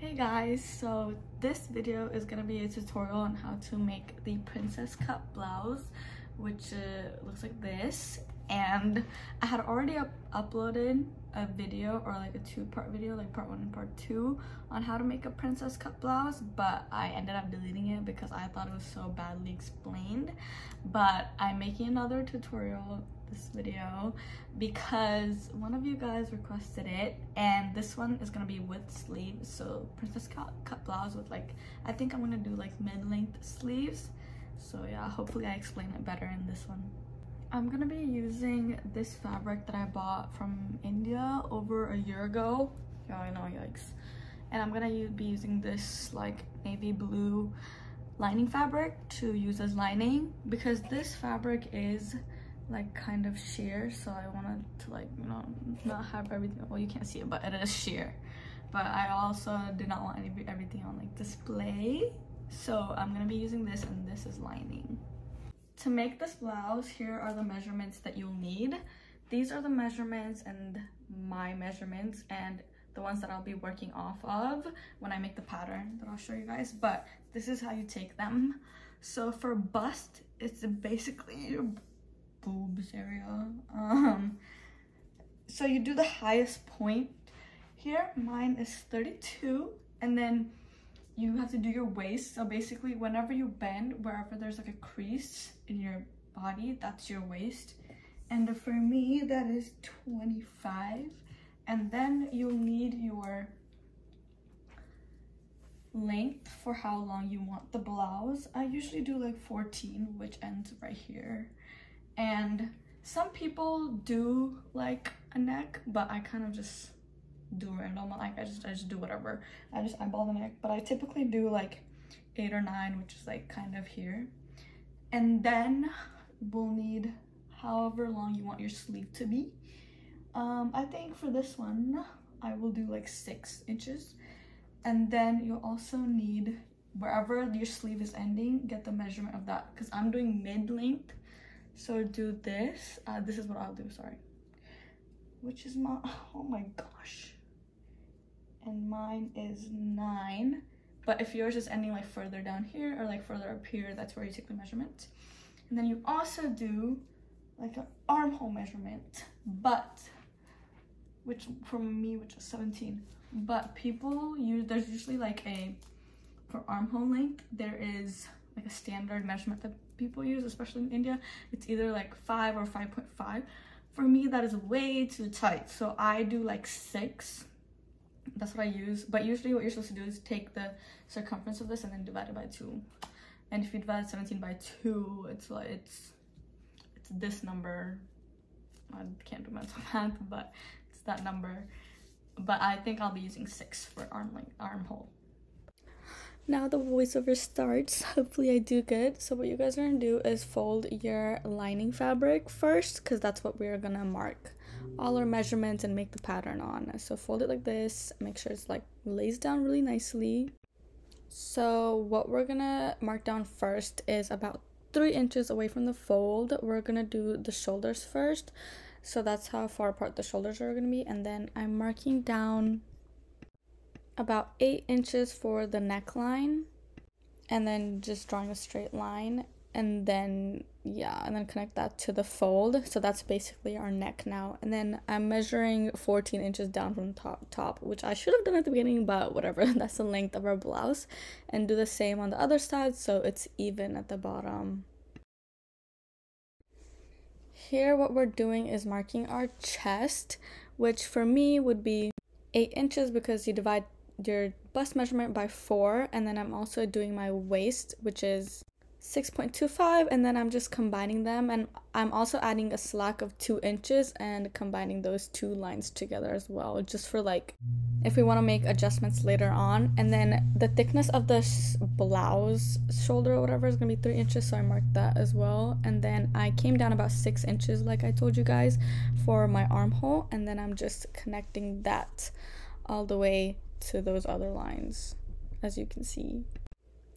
Hey guys, so this video is gonna be a tutorial on how to make the princess cut blouse which uh, looks like this. And I had already up uploaded a video or like a two-part video like part one and part two on how to make a princess cut blouse but I ended up deleting it because I thought it was so badly explained. But I'm making another tutorial this video because one of you guys requested it and this one is gonna be with sleeves so princess cut, cut blouse with like I think I'm gonna do like mid-length sleeves. So yeah hopefully I explain it better in this one. I'm gonna be using this fabric that I bought from India over a year ago. Yeah I know yikes. And I'm gonna be using this like navy blue lining fabric to use as lining because this fabric is like kind of sheer so I wanted to like you know not have everything well you can't see it but it is sheer. But I also did not want any, everything on like display so I'm gonna be using this and this is lining. To make this blouse here are the measurements that you'll need. These are the measurements and my measurements and the ones that I'll be working off of when I make the pattern that I'll show you guys but this is how you take them. So for bust it's basically your boobs area. Um so you do the highest point here. Mine is 32 and then you have to do your waist. So basically whenever you bend wherever there's like a crease in your body that's your waist. And for me that is 25 and then you'll need your length for how long you want the blouse. I usually do like 14 which ends right here and some people do like a neck but i kind of just do random like i just i just do whatever. I just eyeball the neck but i typically do like eight or nine which is like kind of here. And then we'll need however long you want your sleeve to be. Um i think for this one i will do like six inches. And then you'll also need wherever your sleeve is ending get the measurement of that because i'm doing mid length so do this. Uh, this is what i'll do sorry. Which is my oh my gosh. And mine is nine but if yours is ending like further down here or like further up here that's where you take the measurement. And then you also do like an armhole measurement but which for me which is 17 but people use there's usually like a for armhole length there is like a standard measurement that people use, especially in India, it's either like 5 or 5.5. For me, that is way too tight. So I do like 6. That's what I use. But usually what you're supposed to do is take the circumference of this and then divide it by 2. And if you divide 17 by 2, it's like, it's, it's this number. I can't do mental math, but it's that number. But I think I'll be using 6 for arm length, armhole now the voiceover starts hopefully i do good. So what you guys are gonna do is fold your lining fabric first because that's what we're gonna mark all our measurements and make the pattern on. So fold it like this make sure it's like lays down really nicely. So what we're gonna mark down first is about three inches away from the fold. We're gonna do the shoulders first. So that's how far apart the shoulders are gonna be. And then i'm marking down about 8 inches for the neckline and then just drawing a straight line and then yeah and then connect that to the fold. So that's basically our neck now. And then i'm measuring 14 inches down from top top which i should have done at the beginning but whatever that's the length of our blouse and do the same on the other side so it's even at the bottom. Here what we're doing is marking our chest which for me would be 8 inches because you divide your bust measurement by 4 and then I'm also doing my waist which is 6.25 and then I'm just combining them and I'm also adding a slack of 2 inches and combining those two lines together as well just for like if we want to make adjustments later on. And then the thickness of the blouse shoulder or whatever is going to be 3 inches so I marked that as well. And then I came down about 6 inches like I told you guys for my armhole and then I'm just connecting that all the way to those other lines as you can see.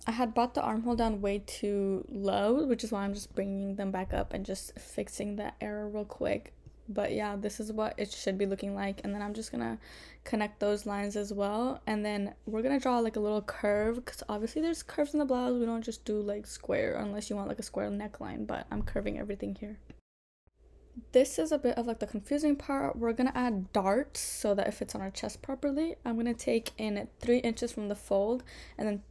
I had brought the armhole down way too low, which is why I'm just bringing them back up and just fixing that error real quick. but yeah this is what it should be looking like and then i'm just gonna connect those lines as well and then we're gonna draw like a little curve because obviously there's curves in the blouse we don't just do like square unless you want like a square neckline but i'm curving everything here this is a bit of like the confusing part. We're gonna add darts so that it fits on our chest properly i'm gonna take in three inches from the fold and then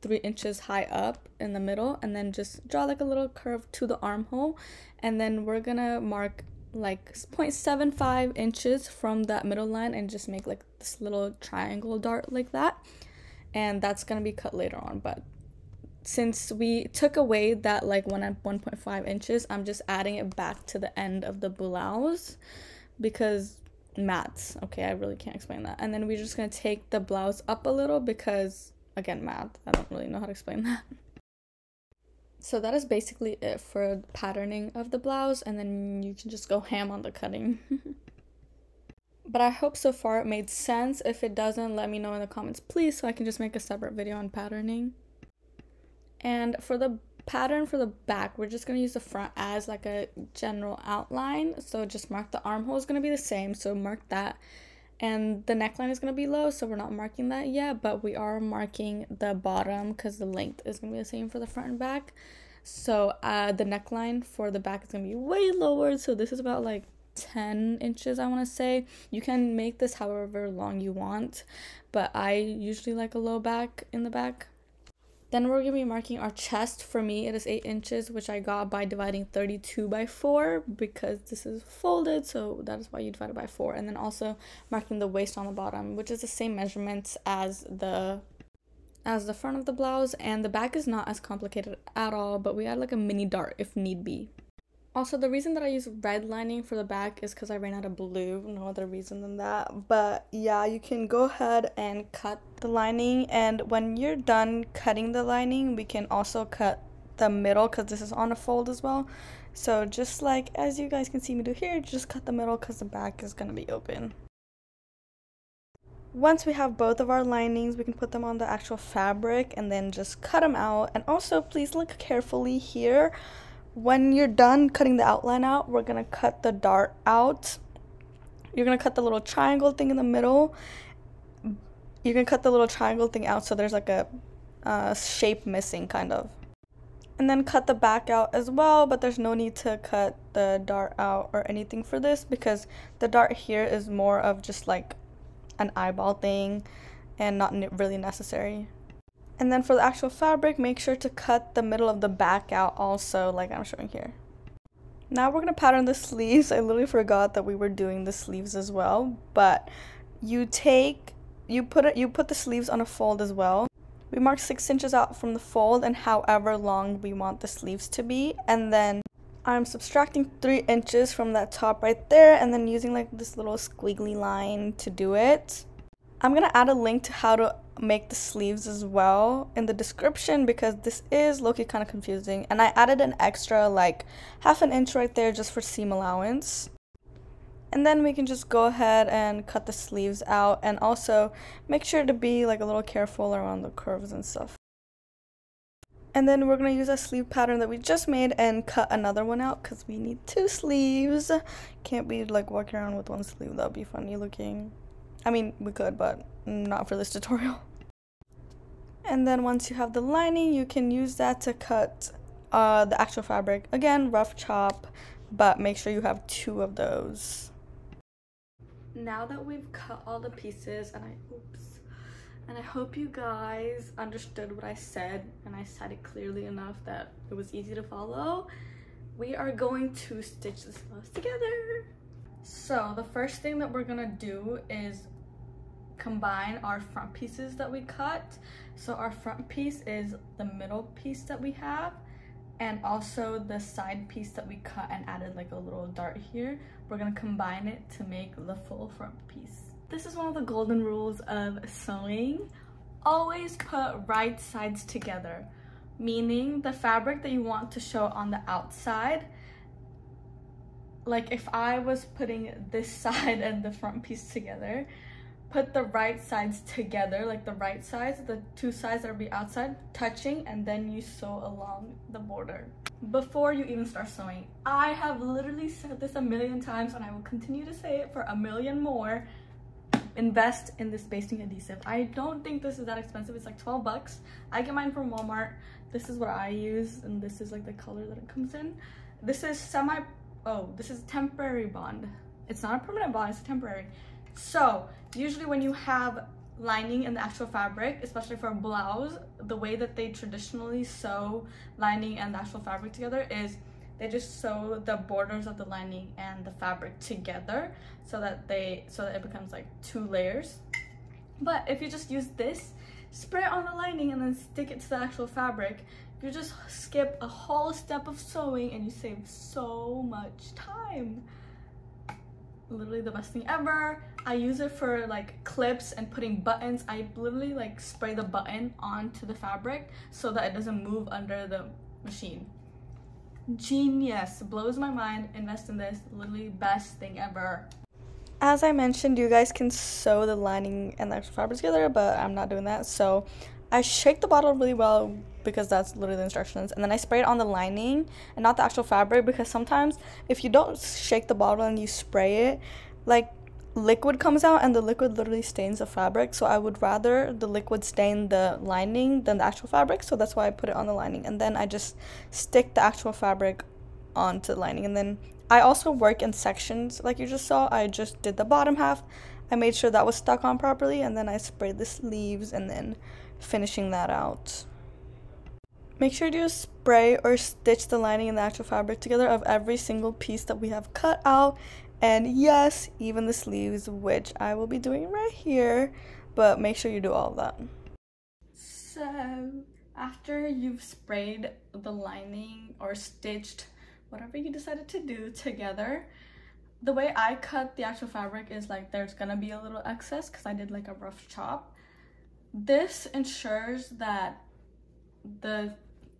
three inches high up in the middle and then just draw like a little curve to the armhole. And then we're gonna mark like 0.75 inches from that middle line and just make like this little triangle dart like that. And that's gonna be cut later on but since we took away that like one at 1.5 inches i'm just adding it back to the end of the blouse because maths. Okay i really can't explain that. And then we're just gonna take the blouse up a little because again math. I don't really know how to explain that. So that is basically it for patterning of the blouse and then you can just go ham on the cutting. But i hope so far it made sense. If it doesn't let me know in the comments please so i can just make a separate video on patterning and for the pattern for the back we're just going to use the front as like a general outline. So just mark the armhole is going to be the same so mark that. And the neckline is going to be low so we're not marking that yet but we are marking the bottom because the length is going to be the same for the front and back. So uh, the neckline for the back is going to be way lower so this is about like 10 inches i want to say. You can make this however long you want but i usually like a low back in the back then we're going to be marking our chest. For me, it is 8 inches, which I got by dividing 32 by 4 because this is folded, so that is why you divide it by 4. And then also marking the waist on the bottom, which is the same measurements as the as the front of the blouse and the back is not as complicated at all but we add like a mini dart if need be also, the reason that I use red lining for the back is because I ran out of blue. No other reason than that. But yeah, you can go ahead and cut the lining. And when you're done cutting the lining, we can also cut the middle because this is on a fold as well. So just like as you guys can see me do here, just cut the middle because the back is going to be open. Once we have both of our linings, we can put them on the actual fabric and then just cut them out. And also, please look carefully here when you're done cutting the outline out, we're to cut the dart out. You're to cut the little triangle thing in the middle. You're going to cut the little triangle thing out so there's like a uh, shape missing kind of. And then cut the back out as well, but there's no need to cut the dart out or anything for this because the dart here is more of just like an eyeball thing and not really necessary. And then for the actual fabric, make sure to cut the middle of the back out also, like I'm showing here. Now we're going to pattern the sleeves. I literally forgot that we were doing the sleeves as well. But you take, you put it, you put the sleeves on a fold as well. We mark 6 inches out from the fold and however long we want the sleeves to be. And then I'm subtracting 3 inches from that top right there and then using like this little squiggly line to do it. I'm going to add a link to how to make the sleeves as well in the description because this is looking kind of confusing and I added an extra like half an inch right there just for seam allowance. And then we can just go ahead and cut the sleeves out and also make sure to be like a little careful around the curves and stuff. And then we're going to use a sleeve pattern that we just made and cut another one out because we need two sleeves. Can't be like walking around with one sleeve, that would be funny looking. I mean, we could, but not for this tutorial. And then once you have the lining, you can use that to cut uh, the actual fabric. Again, rough chop, but make sure you have two of those. Now that we've cut all the pieces, and I, oops, and I hope you guys understood what I said, and I said it clearly enough that it was easy to follow, we are going to stitch this together. So the first thing that we're gonna do is combine our front pieces that we cut. So our front piece is the middle piece that we have and also the side piece that we cut and added like a little dart here. We're gonna combine it to make the full front piece. This is one of the golden rules of sewing. Always put right sides together, meaning the fabric that you want to show on the outside like if I was putting this side and the front piece together, put the right sides together, like the right sides, the two sides that will be outside, touching, and then you sew along the border. before you even start sewing. I have literally said this a million times and I will continue to say it for a million more. Invest in this basting adhesive. I don't think this is that expensive. It's like 12 bucks. I get mine from Walmart. This is what I use and this is like the color that it comes in. This is semi, oh, this is temporary bond. It's not a permanent bond, it's temporary. So usually when you have lining in the actual fabric, especially for a blouse, the way that they traditionally sew lining and the actual fabric together is they just sew the borders of the lining and the fabric together so that they so that it becomes like two layers. But if you just use this, spray it on the lining and then stick it to the actual fabric, you just skip a whole step of sewing and you save so much time literally the best thing ever. I use it for like clips and putting buttons. I literally like spray the button onto the fabric so that it doesn't move under the machine. Genius, blows my mind, invest in this, literally best thing ever. As I mentioned, you guys can sew the lining and the extra fabric together, but I'm not doing that. So I shake the bottle really well because that's literally the instructions. And then I spray it on the lining and not the actual fabric because sometimes if you don't shake the bottle and you spray it, like liquid comes out and the liquid literally stains the fabric. So I would rather the liquid stain the lining than the actual fabric. So that's why I put it on the lining. And then I just stick the actual fabric onto the lining. And then I also work in sections like you just saw. I just did the bottom half. I made sure that was stuck on properly and then I sprayed the sleeves and then finishing that out. Make sure to spray or stitch the lining and the actual fabric together of every single piece that we have cut out. And yes, even the sleeves, which I will be doing right here, but make sure you do all of that. So, after you've sprayed the lining or stitched whatever you decided to do together, the way I cut the actual fabric is like there's gonna be a little excess because I did like a rough chop this ensures that the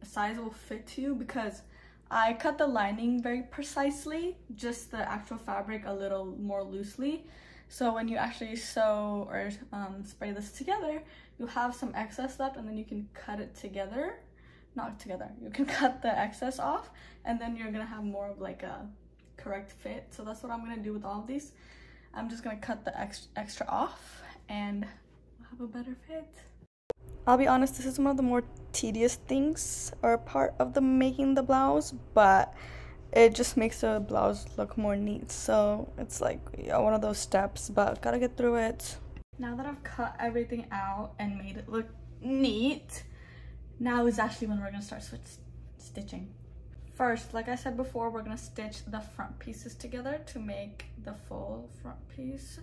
size will fit to you because I cut the lining very precisely, just the actual fabric a little more loosely. So when you actually sew or um, spray this together, you have some excess left and then you can cut it together. Not together, you can cut the excess off and then you're gonna have more of like a correct fit. So that's what I'm gonna do with all of these. I'm just gonna cut the ex extra off and have a better fit. I'll be honest, this is one of the more tedious things or part of the making the blouse, but it just makes the blouse look more neat. So it's like yeah, one of those steps, but gotta get through it. Now that I've cut everything out and made it look neat, now is actually when we're gonna start stitching. First, like I said before, we're gonna stitch the front pieces together to make the full front piece.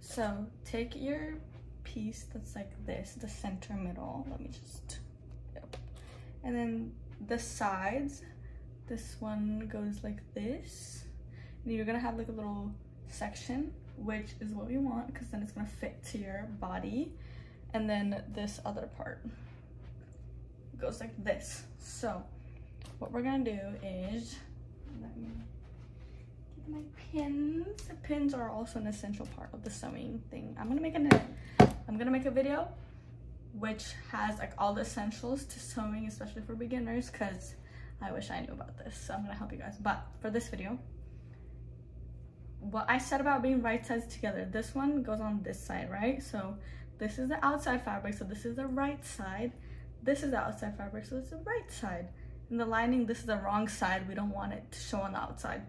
So take your piece that's like this, the center middle. Let me just, yep. And then the sides, this one goes like this. And you're gonna have like a little section, which is what we want because then it's gonna fit to your body. And then this other part goes like this. So what we're gonna do is, let me my pins. The pins are also an essential part of the sewing thing. I'm gonna make a I'm gonna make a video which has like all the essentials to sewing, especially for beginners, because I wish I knew about this. So I'm gonna help you guys. But for this video, what I said about being right sides together, this one goes on this side, right? So this is the outside fabric, so this is the right side. This is the outside fabric, so it's the right side. In the lining, this is the wrong side. We don't want it to show on the outside.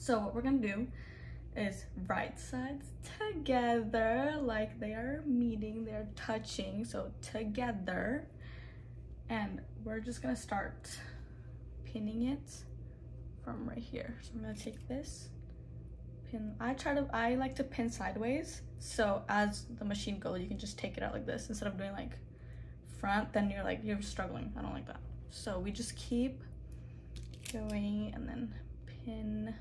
So what we're gonna do is right sides together like they are meeting they're touching so together. And we're just gonna start pinning it from right here. So i'm gonna take this pin i try to i like to pin sideways. So as the machine goes you can just take it out like this instead of doing like front then you're like you're struggling. I don't like that. So we just keep going and then pin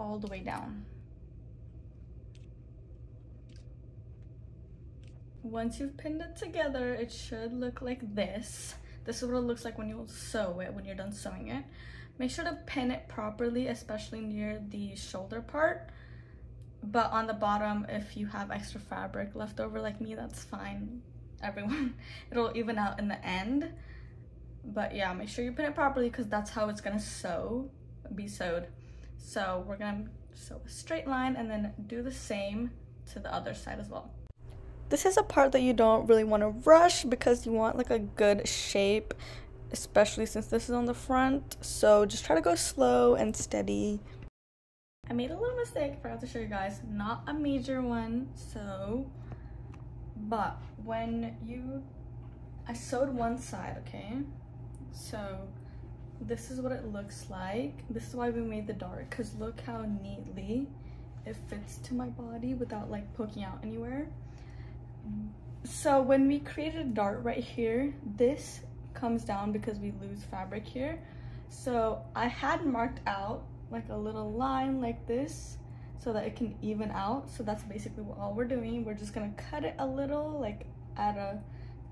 all the way down. Once you've pinned it together, it should look like this. This is what it looks like when you sew it, when you're done sewing it. Make sure to pin it properly, especially near the shoulder part. But on the bottom, if you have extra fabric left over like me, that's fine. Everyone, it'll even out in the end. but yeah, make sure you pin it properly because that's how it's gonna sew, be sewed. So we're gonna sew a straight line and then do the same to the other side as well. This is a part that you don't really want to rush because you want like a good shape, especially since this is on the front. So just try to go slow and steady. I made a little mistake, forgot to show you guys, not a major one, so, but when you, I sewed one side, okay? So this is what it looks like. This is why we made the dart, because look how neatly it fits to my body without like poking out anywhere. So when we created a dart right here, this comes down because we lose fabric here. So I had marked out like a little line like this so that it can even out. So that's basically what all we're doing. We're just gonna cut it a little like at a,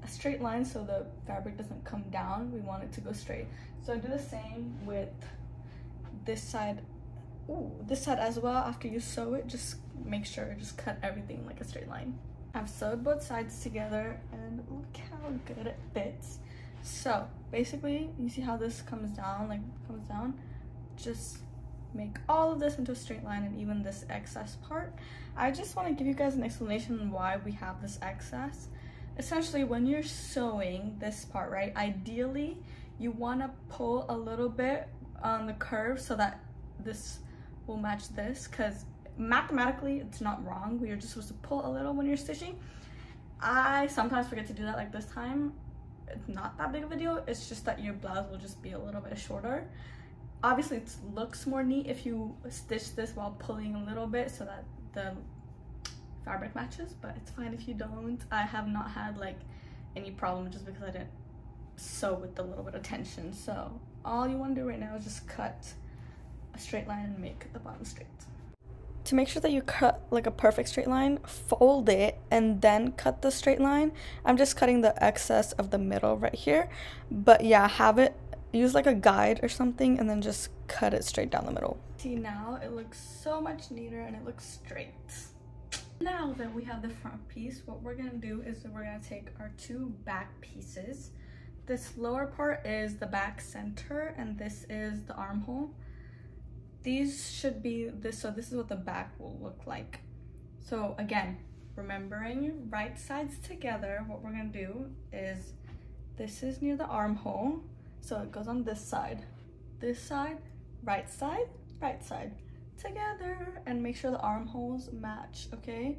a straight line so the fabric doesn't come down. We want it to go straight. So do the same with this side, Ooh, this side as well. After you sew it, just make sure, just cut everything like a straight line. I've sewed both sides together and look how good it fits. So basically, you see how this comes down, like comes down? Just make all of this into a straight line and even this excess part. I just want to give you guys an explanation why we have this excess. Essentially, when you're sewing this part, right, ideally you want to pull a little bit on the curve so that this will match this because mathematically it's not wrong. We are just supposed to pull a little when you're stitching. I sometimes forget to do that like this time. It's not that big of a deal. It's just that your blouse will just be a little bit shorter obviously it looks more neat if you stitch this while pulling a little bit so that the fabric matches but it's fine if you don't i have not had like any problem just because i didn't sew with a little bit of tension so all you want to do right now is just cut a straight line and make the bottom straight to make sure that you cut like a perfect straight line fold it and then cut the straight line i'm just cutting the excess of the middle right here but yeah have it use like a guide or something and then just cut it straight down the middle. See now it looks so much neater and it looks straight. Now that we have the front piece, what we're gonna do is we're gonna take our two back pieces. This lower part is the back center and this is the armhole. These should be this, so this is what the back will look like. So again, remembering right sides together, what we're gonna do is this is near the armhole so it goes on this side. This side, right side, right side together and make sure the armholes match, okay?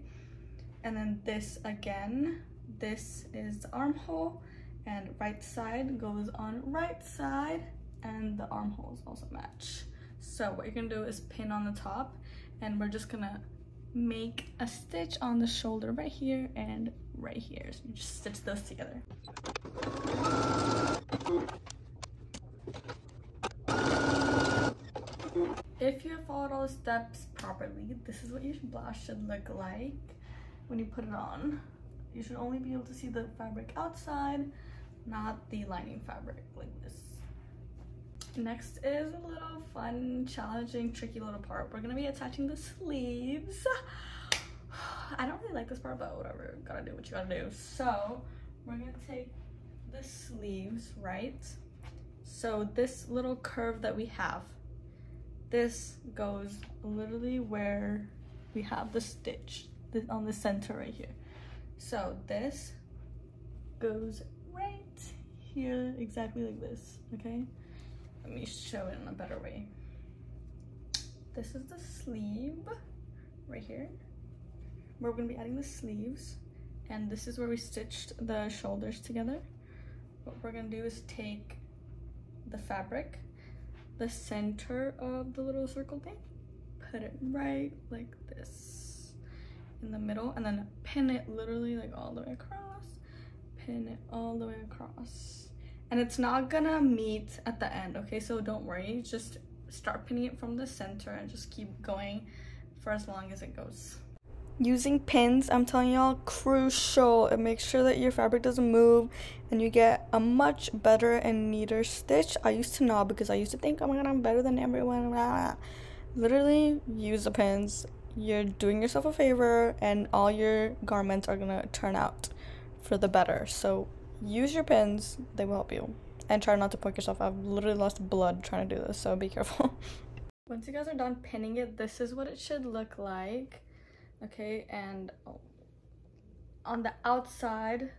And then this again, this is the armhole and right side goes on right side and the armholes also match. So what you're gonna do is pin on the top and we're just gonna make a stitch on the shoulder right here and right here. So you just stitch those together. If you followed all the steps properly, this is what your blouse should look like when you put it on. You should only be able to see the fabric outside, not the lining fabric like this. Next is a little fun, challenging, tricky little part. We're gonna be attaching the sleeves. I don't really like this part, but whatever, gotta do what you gotta do. So we're gonna take the sleeves, right? So this little curve that we have, this goes literally where we have the stitch on the center right here. So this goes right here, exactly like this, okay? Let me show it in a better way. This is the sleeve right here. We're gonna be adding the sleeves and this is where we stitched the shoulders together. What we're gonna do is take the fabric the center of the little circle thing put it right like this in the middle and then pin it literally like all the way across pin it all the way across. And it's not gonna meet at the end okay? So don't worry just start pinning it from the center and just keep going for as long as it goes using pins i'm telling y'all crucial. It makes sure that your fabric doesn't move and you get a much better and neater stitch. I used to know because i used to think oh my god i'm better than everyone. Literally use the pins. You're doing yourself a favor and all your garments are gonna turn out for the better. So use your pins. They will help you. And try not to poke yourself. I've literally lost blood trying to do this, so be careful. Once you guys are done pinning it, this is what it should look like. Okay, and on the outside,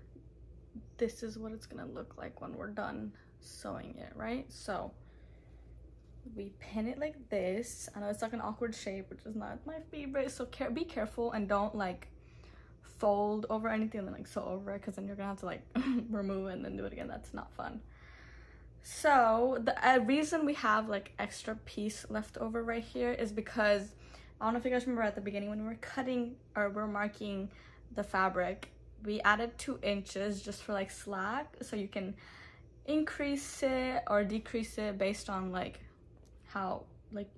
this is what it's gonna look like when we're done sewing it, right? So we pin it like this. I know it's like an awkward shape, which is not my favorite, so care be careful and don't like fold over anything and then like sew over it because then you're gonna have to like remove it and then do it again. That's not fun. So the uh, reason we have like extra piece left over right here is because I don't know if you guys remember at the beginning when we were cutting or we're marking the fabric, we added two inches just for like slack so you can increase it or decrease it based on like how like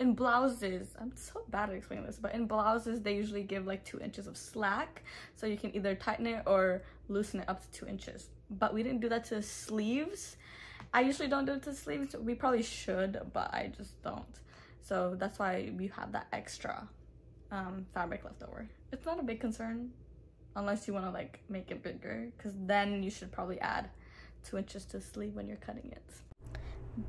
in blouses i'm so bad at explaining this but in blouses they usually give like two inches of slack so you can either tighten it or loosen it up to two inches. But we didn't do that to sleeves. I usually don't do it to sleeves. We probably should but i just don't so that's why we have that extra um, fabric left over it's not a big concern unless you want to like make it bigger because then you should probably add two inches to sleeve when you're cutting it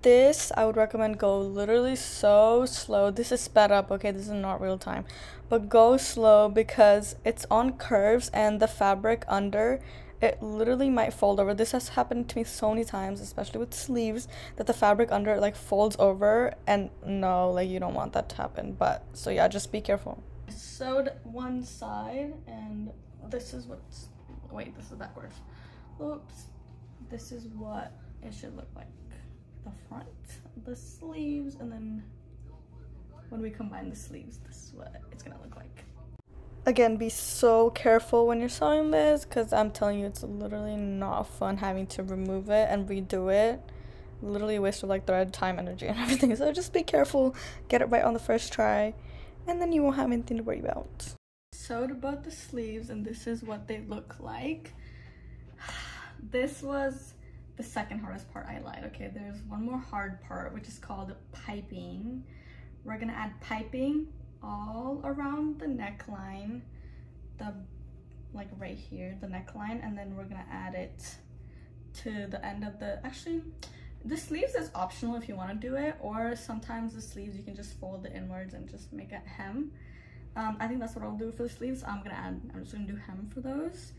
this I would recommend go literally so slow. This is sped up, okay? This is not real time. But go slow because it's on curves and the fabric under it literally might fold over. This has happened to me so many times, especially with sleeves, that the fabric under it like folds over and no, like you don't want that to happen. But so yeah, just be careful. Sewed one side and this is what's wait, this is backwards. Oops. This is what it should look like the front, the sleeves, and then when we combine the sleeves, this is what it's gonna look like. Again, be so careful when you're sewing this because I'm telling you, it's literally not fun having to remove it and redo it. Literally waste of like thread, time, energy, and everything. So just be careful, get it right on the first try, and then you won't have anything to worry about. Sewed about the sleeves, and this is what they look like. This was the second hardest part I lied. Okay, there's one more hard part, which is called piping. We're gonna add piping all around the neckline, the like right here, the neckline, and then we're gonna add it to the end of the, actually, the sleeves is optional if you wanna do it, or sometimes the sleeves you can just fold it inwards and just make a hem. Um, I think that's what I'll do for the sleeves. I'm gonna add, I'm just gonna do hem for those.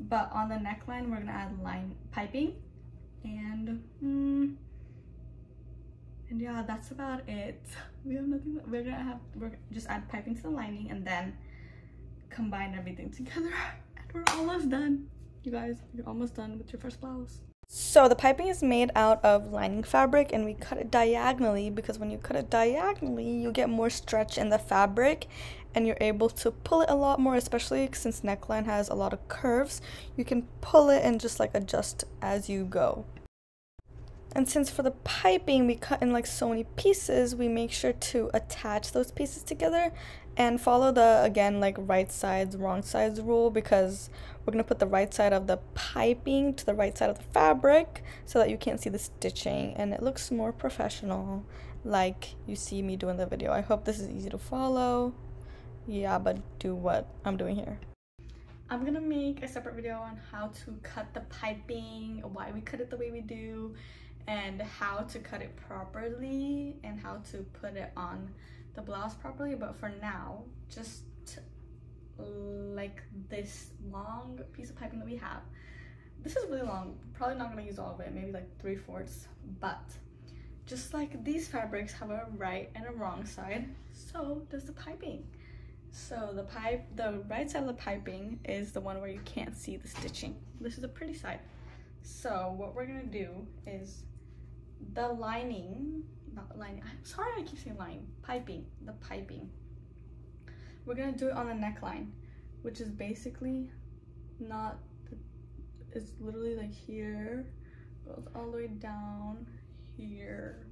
But on the neckline, we're gonna add line piping and mm, and yeah that's about it. We have nothing we're gonna have we're just add piping to the lining and then combine everything together. And we're almost done. You guys you're almost done with your first blouse. So the piping is made out of lining fabric and we cut it diagonally because when you cut it diagonally you get more stretch in the fabric and you're able to pull it a lot more especially since neckline has a lot of curves. You can pull it and just like adjust as you go and since for the piping we cut in like so many pieces, we make sure to attach those pieces together and follow the, again, like right sides, wrong sides rule because we're going to put the right side of the piping to the right side of the fabric so that you can't see the stitching and it looks more professional like you see me do in the video. I hope this is easy to follow. Yeah, but do what I'm doing here. I'm gonna make a separate video on how to cut the piping, why we cut it the way we do, and how to cut it properly and how to put it on the blouse properly but for now just like this long piece of piping that we have this is really long probably not gonna use all of it maybe like three fourths but just like these fabrics have a right and a wrong side so does the piping. So the pipe the right side of the piping is the one where you can't see the stitching. This is a pretty side. So what we're gonna do is the lining, not lining, I'm sorry I keep saying line, piping, the piping. We're gonna do it on the neckline, which is basically not, the, it's literally like here, goes all the way down here,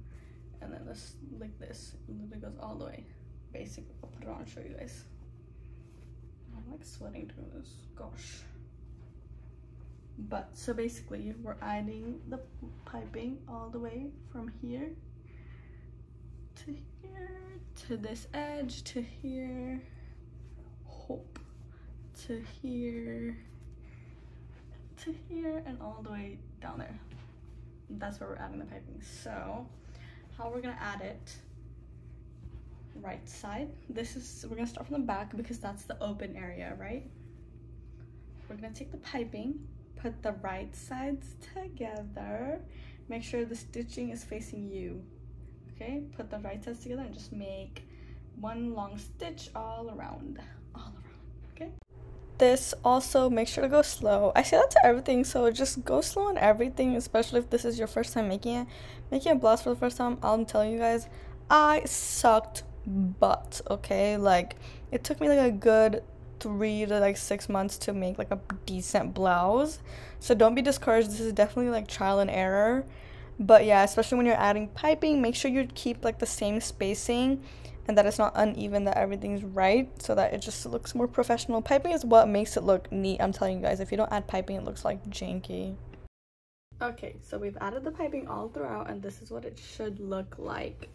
and then this, like this, literally goes all the way. Basically, I'll put it on and show you guys. I'm like sweating doing this, gosh but so basically we're adding the piping all the way from here to here to this edge to here hope to here to here and all the way down there that's where we're adding the piping. So how we're gonna add it, right side. This is, we're gonna start from the back because that's the open area, right? We're gonna take the piping, put the right sides together. Make sure the stitching is facing you. Okay, put the right sides together and just make one long stitch all around, all around, okay? This also make sure to go slow. I say that to everything, so just go slow on everything, especially if this is your first time making it. Making a blouse for the first time, I'm telling you guys, I sucked butt, okay? Like, it took me like a good three to like six months to make like a decent blouse. So don't be discouraged. This is definitely like trial and error. But yeah, especially when you're adding piping, make sure you keep like the same spacing and that it's not uneven, that everything's right so that it just looks more professional. Piping is what makes it look neat. I'm telling you guys, if you don't add piping, it looks like janky. Okay, so we've added the piping all throughout and this is what it should look like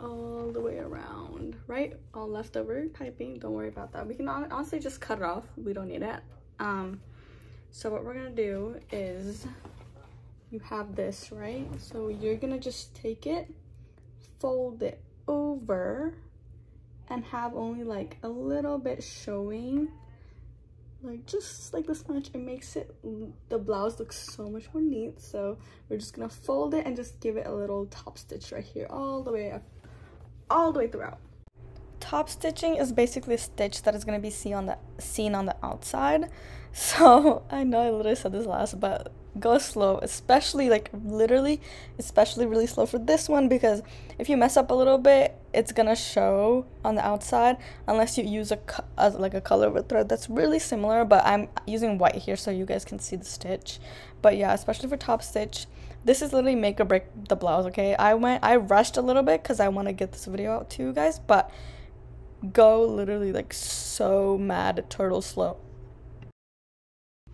all the way around, right? All leftover piping, don't worry about that. We can honestly just cut it off. We don't need it. Um, so what we're gonna do is you have this, right? So you're gonna just take it, fold it over, and have only like a little bit showing like just like this much it makes it the blouse looks so much more neat so we're just gonna fold it and just give it a little top stitch right here all the way up all the way throughout. Top stitching is basically a stitch that is going to be seen on the seen on the outside. So I know I literally said this last, but go slow, especially like literally, especially really slow for this one because if you mess up a little bit, it's gonna show on the outside unless you use a, a like a color with thread that's really similar. But I'm using white here so you guys can see the stitch. But yeah, especially for top stitch, this is literally make or break the blouse okay? I went i rushed a little bit because i want to get this video out to you guys but go literally like so mad turtle slow.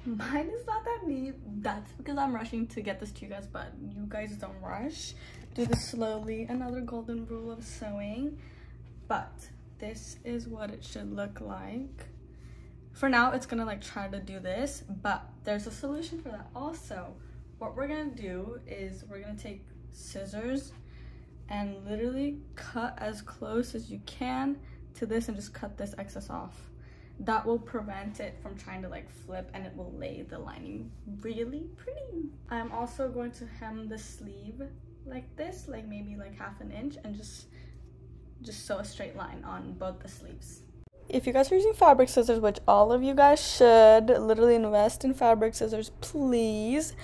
Mine is not that neat that's because i'm rushing to get this to you guys but you guys don't rush. Do this slowly another golden rule of sewing but this is what it should look like. For now it's gonna like try to do this but there's a solution for that also what we're gonna do is we're gonna take scissors and literally cut as close as you can to this and just cut this excess off. That will prevent it from trying to like flip and it will lay the lining really pretty. I'm also going to hem the sleeve like this, like maybe like half an inch and just just sew a straight line on both the sleeves. If you guys are using fabric scissors, which all of you guys should, literally invest in fabric scissors, please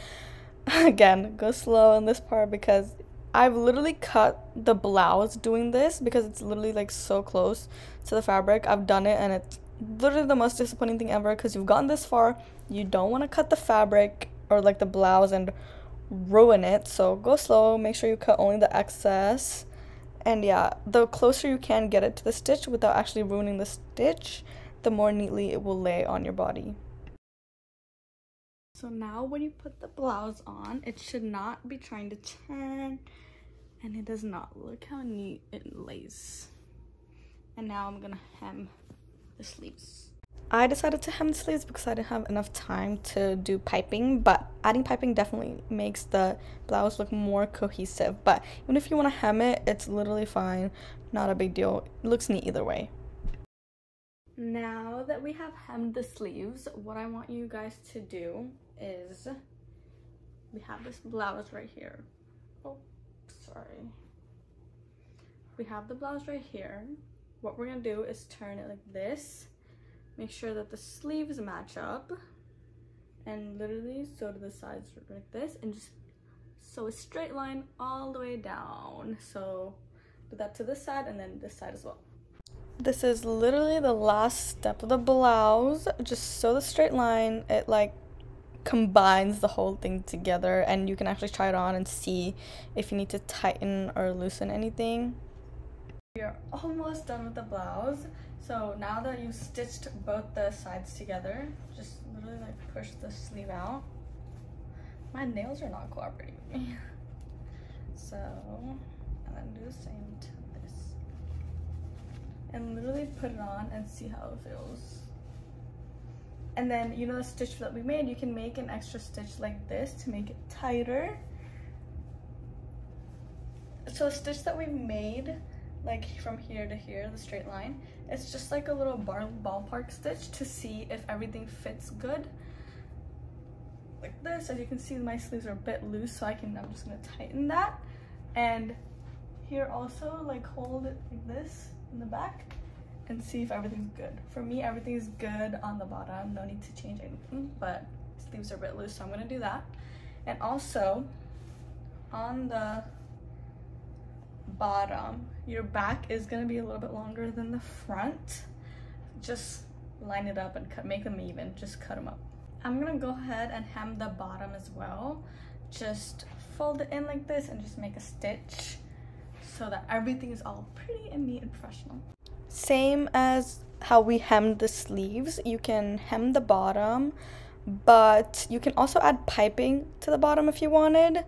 again go slow in this part because I've literally cut the blouse doing this because it's literally like so close to the fabric. I've done it and it's literally the most disappointing thing ever because you've gotten this far, you don't want to cut the fabric or like the blouse and ruin it. So go slow, make sure you cut only the excess. And yeah, the closer you can get it to the stitch without actually ruining the stitch, the more neatly it will lay on your body. So now when you put the blouse on, it should not be trying to turn and it does not. Look how neat it lays. And now I'm gonna hem the sleeves. I decided to hem the sleeves because I didn't have enough time to do piping, but adding piping definitely makes the blouse look more cohesive. But even if you want to hem it, it's literally fine. Not a big deal. It looks neat either way. Now that we have hemmed the sleeves, what I want you guys to do is we have this blouse right here. Oh, sorry. We have the blouse right here. What we're gonna do is turn it like this. Make sure that the sleeves match up and literally sew to the sides like this and just sew a straight line all the way down. So do that to this side and then this side as well. This is literally the last step of the blouse. Just sew the straight line. It like combines the whole thing together and you can actually try it on and see if you need to tighten or loosen anything. We're almost done with the blouse. So now that you've stitched both the sides together, just literally like push the sleeve out. My nails are not cooperating with me. So, and then do the same to this. And literally put it on and see how it feels and then you know the stitch that we made? You can make an extra stitch like this to make it tighter. So the stitch that we've made like from here to here the straight line it's just like a little bar ballpark stitch to see if everything fits good. Like this as you can see my sleeves are a bit loose so I can I'm just gonna tighten that. And here also like hold it like this in the back and see if everything's good. For me everything is good on the bottom. No need to change anything but sleeves are a bit loose so I'm gonna do that. And also on the bottom your back is gonna be a little bit longer than the front. Just line it up and cut make them even just cut them up. I'm gonna go ahead and hem the bottom as well. Just fold it in like this and just make a stitch so that everything is all pretty and neat and professional same as how we hemmed the sleeves. You can hem the bottom but you can also add piping to the bottom if you wanted.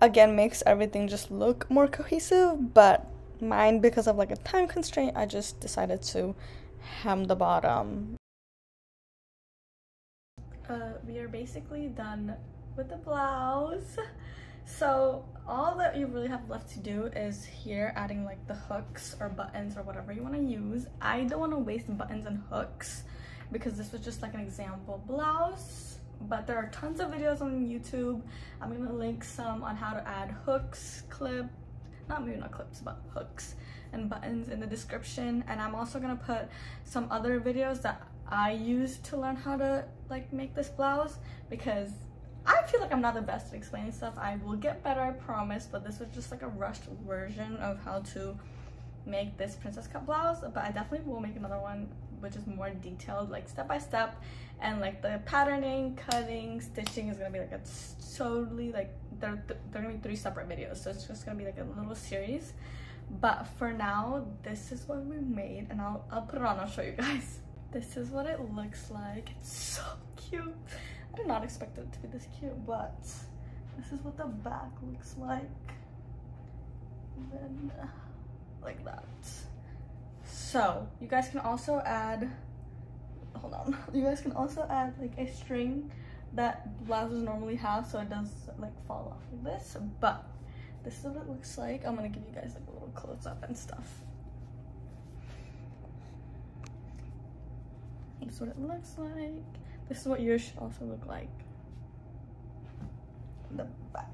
Again makes everything just look more cohesive but mine because of like a time constraint i just decided to hem the bottom. Uh, we are basically done with the blouse so all that you really have left to do is here adding like the hooks or buttons or whatever you want to use i don't want to waste buttons and hooks because this was just like an example blouse but there are tons of videos on YouTube. I'm gonna link some on how to add hooks, clip, not maybe not clips, but hooks and buttons in the description. And I'm also gonna put some other videos that I used to learn how to like make this blouse because I feel like I'm not the best at explaining stuff. I will get better, I promise, but this was just like a rushed version of how to make this princess cut blouse, but I definitely will make another one which is more detailed, like step by step, and like the patterning, cutting, stitching is gonna be like a totally like they're they're gonna be three separate videos, so it's just gonna be like a little series. But for now, this is what we made, and I'll I'll put it on. I'll show you guys. This is what it looks like. It's so cute. I did not expect it to be this cute, but this is what the back looks like. And then like that. So you guys can also add, hold on, you guys can also add like a string that blouses normally have so it does like fall off like this. But this is what it looks like. I'm gonna give you guys like a little close up and stuff. This is what it looks like. This is what yours should also look like. The back.